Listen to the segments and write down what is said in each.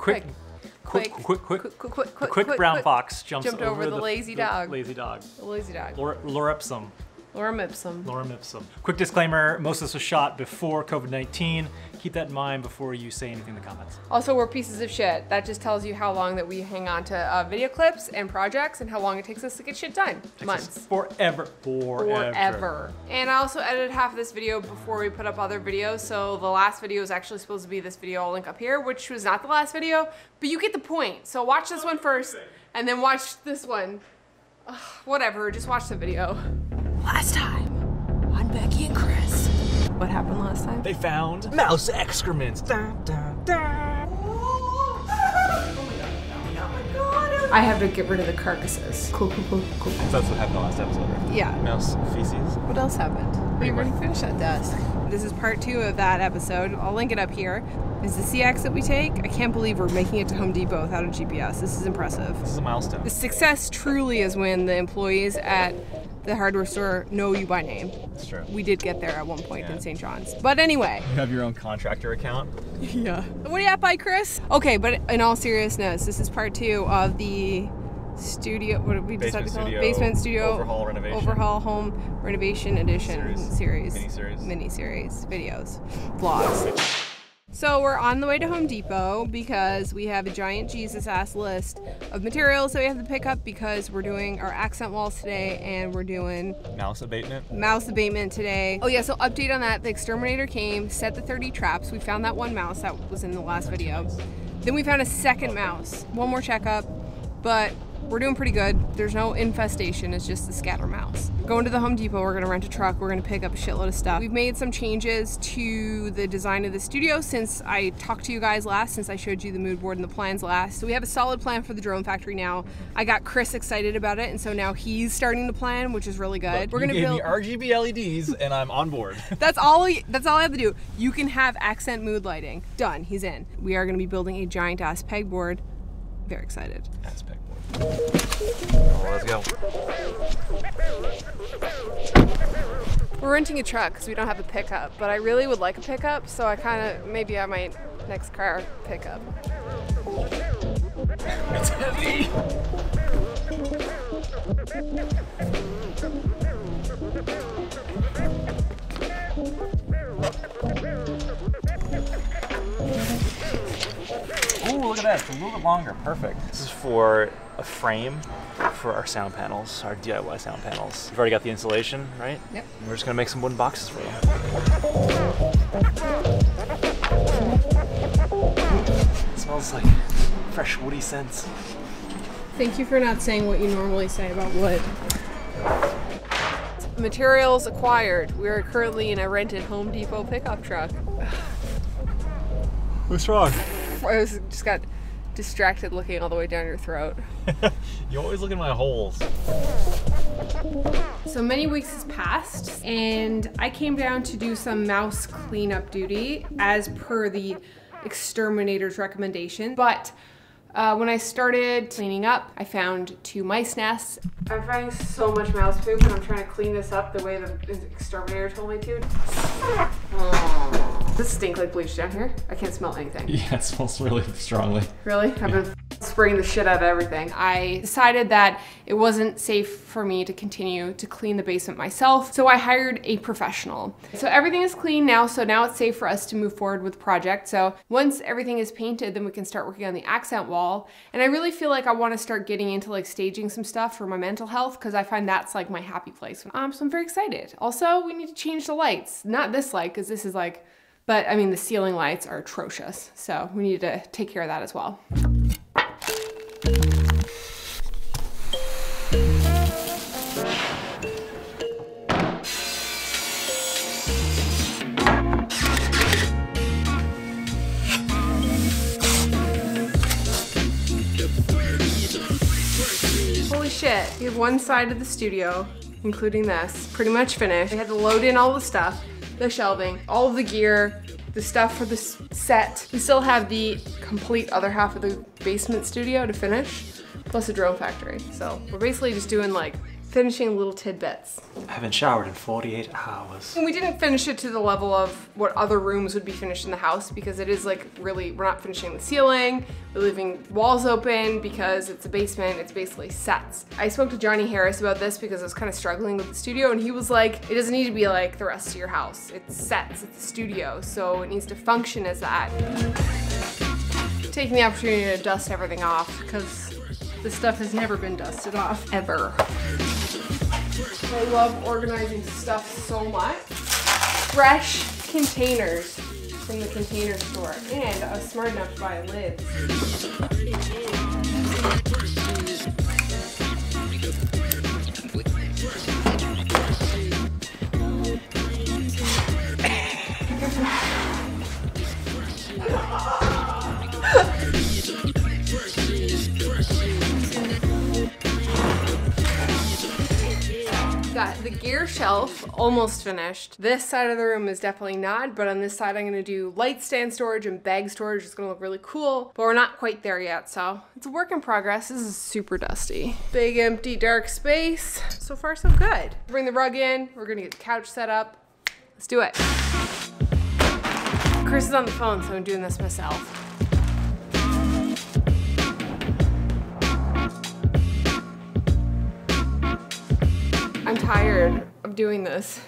quick, quick, quick, quick, quick, quick, quick, quick, quick quick, brown quick. fox jumps Jumped over the lazy dog. Lazy dog. The lazy dog. Lor- Lorem ipsum. Lorem ipsum. Quick disclaimer: most of this was shot before COVID-19. Keep that in mind before you say anything in the comments. Also, we're pieces of shit. That just tells you how long that we hang on to uh, video clips and projects and how long it takes us to get shit done. Months. Forever. Forever. Forever. And I also edited half of this video before we put up other videos. So the last video is actually supposed to be this video I'll link up here, which was not the last video, but you get the point. So watch this one first and then watch this one. Ugh, whatever, just watch the video. Last time on Becki and Chris. What happened last time? They found mouse excrements. Dun, dun, dun. I have to get rid of the carcasses. Cool, cool, cool, cool. That's what happened last episode, right? Yeah. Mouse feces. What else happened? We already finished that desk. This is part two of that episode. I'll link it up here. Is the CX that we take? I can't believe we're making it to Home Depot without a GPS. This is impressive. This is a milestone. The success truly is when the employees at the hardware store know you by name. That's true. We did get there at one point Yeah. in St. John's. But anyway. You have your own contractor account. Yeah. What do you at by Chris? Okay, but in all seriousness, this is part two of the studio. What did we decide to call it? Basement studio overhaul renovation. Overhaul home renovation edition Series. series. Mini-series. Mini-series videos, vlogs. So we're on the way to Home Depot because we have a giant Jesus ass list of materials that we have to pick up because we're doing our accent walls today and we're doing Mouse abatement. mouse abatement today. Oh yeah, so update on that. The exterminator came, set the 30 traps. We found that one mouse that was in the last video. Then we found a second mouse. One more checkup, but we're doing pretty good. There's no infestation, it's just the scatter mouse. Going to the Home Depot, we're gonna rent a truck, we're gonna pick up a shitload of stuff. We've made some changes to the design of the studio since I talked to you guys last, since I showed you the mood board and the plans last. So we have a solid plan for the drone factory now. I got Chris excited about it, and so now he's starting the plan, which is really good. we're gonna build RGB LEDs, and I'm on board. that's all that's all I have to do. You can have accent mood lighting. Done. He's in. We are going to be building a giant ass pegboard. Very excited. Aspect Oh, let's go. We're renting a truck because we don't have a pickup, but I really would like a pickup, so I kind of maybe I might next car pickup. It's heavy. That. It's a little bit longer. Perfect. This is for a frame for our sound panels, our DIY sound panels. We've already got the insulation, right? Yep. And we're just gonna make some wooden boxes for you. It smells like fresh woody scents. Thank you for not saying what you normally say about wood. Materials acquired. We are currently in a rented Home Depot pickup truck. What's wrong? I was just got distracted looking all the way down your throat. You always look in my holes. So many weeks has passed, and I came down to do some mouse cleanup duty as per the exterminator's recommendation. But uh, when I started cleaning up, I found two mice nests. I'm finding so much mouse poop, and I'm trying to clean this up the way the exterminator told me to. Does it stink like bleach down here? I can't smell anything. Yeah, it smells really strongly. Really? I've been spraying the shit out of everything. I decided that it wasn't safe for me to continue to clean the basement myself, so I hired a professional. So everything is clean now, so now it's safe for us to move forward with the project. So once everything is painted, then we can start working on the accent wall. And I really feel like I want to start getting into like staging some stuff for my mental health because I find that's like my happy place. Um, so I'm very excited. Also, we need to change the lights. Not this light, because this is like but I mean, the ceiling lights are atrocious, so we need to take care of that as well. Holy shit, we have one side of the studio, including this, pretty much finished. We had to load in all the stuff, the shelving, all of the gear, the stuff for the set. We still have the complete other half of the basement studio to finish, plus a drone factory. So we're basically just doing like finishing little tidbits. I haven't showered in 48 hours. And we didn't finish it to the level of what other rooms would be finished in the house because it is like really, we're not finishing the ceiling. We're leaving walls open because it's a basement. It's basically sets. I spoke to Johnny Harris about this because I was kind of struggling with the studio and he was like, it doesn't need to be like the rest of your house. It's sets, it's a studio. So it needs to function as that. Taking the opportunity to dust everything off because this stuff has never been dusted off, ever. I love organizing stuff so much. Fresh containers from the container store. And I smart enough to buy lids. Got the gear shelf almost finished. This side of the room is definitely not, but on this side I'm gonna do light stand storage and bag storage. It's gonna look really cool, but we're not quite there yet, so it's a work in progress. This is super dusty. Big empty dark space. So far so good. Bring the rug in, we're gonna get the couch set up. Let's do it. Chris is on the phone, so I'm doing this myself. Tired of doing this.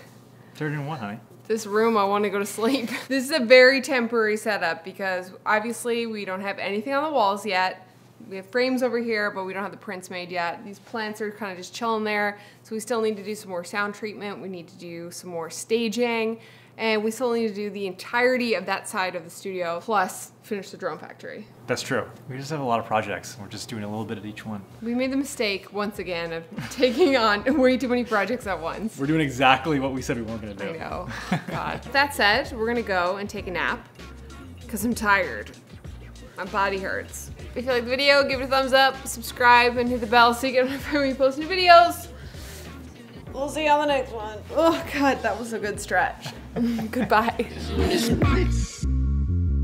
Third and one, honey. This room, I want to go to sleep. This is a very temporary setup because obviously we don't have anything on the walls yet. We have frames over here, but we don't have the prints made yet. These plants are kind of just chilling there. So we still need to do some more sound treatment. We need to do some more staging. And we still need to do the entirety of that side of the studio, plus finish the drone factory. That's true. We just have a lot of projects. And we're just doing a little bit of each one. We made the mistake, once again, of taking on way too many projects at once. We're doing exactly what we said we weren't going to do. I know. God. that said, we're gonna go and take a nap because I'm tired. My body hurts. If you like the video, give it a thumbs up, subscribe, and hit the bell so you get notified when we post new videos. We'll see you on the next one. Oh God, that was a good stretch. Goodbye.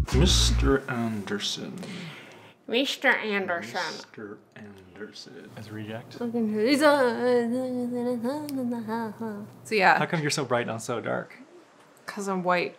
Mr. Anderson. Mr. Anderson. Mr. Anderson. As a reject. So yeah, How come you're so bright and I'm so dark? because I'm white.